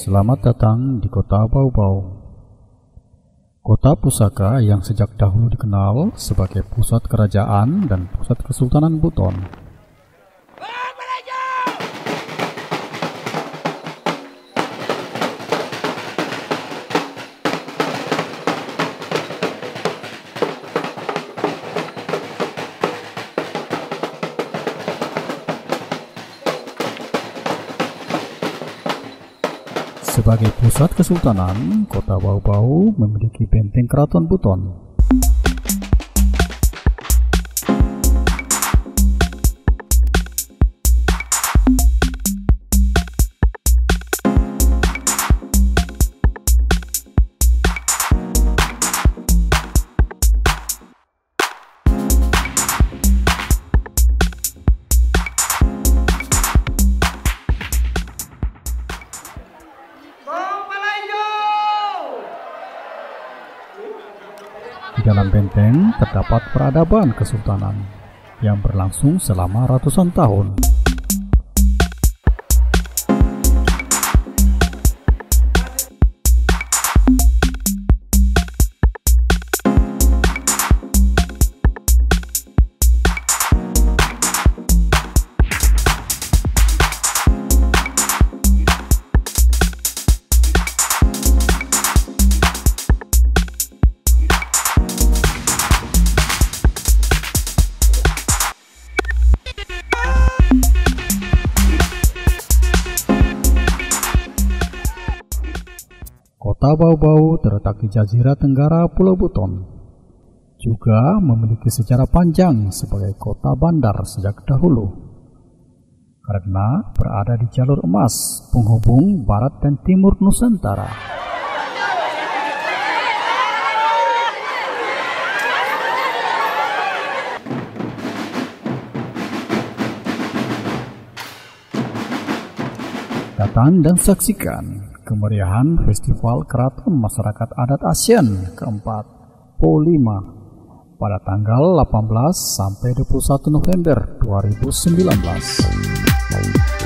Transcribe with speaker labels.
Speaker 1: selamat datang di kota Bau-Bau. Kota pusaka yang sejak dahulu dikenal sebagai pusat kerajaan dan pusat kesultanan Buton. Sebagai pusat kesultanan, kota Bau-Bau memiliki benteng keraton Buton. Dalam benteng terdapat peradaban kesultanan yang berlangsung selama ratusan tahun. Kota Bau-Bau terletak di Jazirah Tenggara Pulau Buton. Juga memiliki sejarah panjang sebagai kota bandar sejak dahulu. Karena berada di jalur emas penghubung barat dan timur Nusantara. Datang dan saksikan kemeriahan Festival Keraton Masyarakat Adat ASEAN keempat PO5 pada tanggal 18 sampai 21 November 2019.